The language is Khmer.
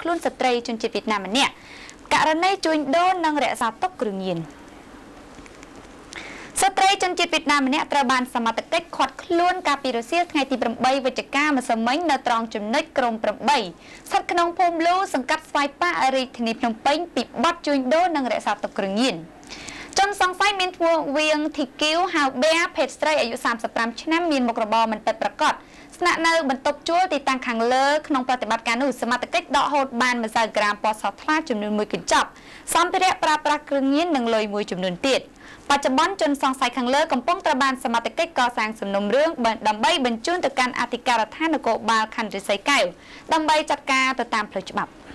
ខ្លួនស្ត្រីជនជាតិវៀតណាមម្នាក់ករណីជួញដូរនិងរក្សាទុកគ្រឿងញៀនស្ត្រីជនជាតិវៀតណាមម្នាក់ត្រូវបានសមត្ថកិច្ចឃាត់ខ្លួនកាលពីរសៀលថ្ងៃទី8វិច្ឆិកាម្សិលមិញនៅត្រង់ចំណុចក្រម8ស្ថិតក្នុងភូមិលូសង្កាត់ស្វាយប៉ារាជធានីភ្នំពេញពីបទជួញដូរនិងរក្សាទុកគ្រឿងញៀនជនស ង្ស័យមានឈ្មោះវៀងធីគីវហៅបេភេទស្រីអាយុ35ឆ្នាំមានមុខរបរមិនពិតប្រាកដស្នាក់នៅបន្ទប់ជួលទីតាំងខាងលើក្នុងប្រតិបត្តិការនោះសមត្ថកិច្ចដកហូតបានម្សៅក្រាមពណ៌សថ្លាចំនួន1កញ្ចប់សម្ភារៈប្រើប្រាស់គ្រឿងញៀននិងលុយមួយចំនួនទៀតបច្ចុប្បន្នជនសង្ស័យខាងលើកំពុងត្រូវបានសមត្ថកិច្ចកសាងសំណុំរឿងដើម្បីបញ្ជូនទៅកាន់អធិការដ្ឋាននគរបាលខណ្ឌរិស័យកែវដើម្បីចាត់ការទៅតាមផ្លូវច្បាប់។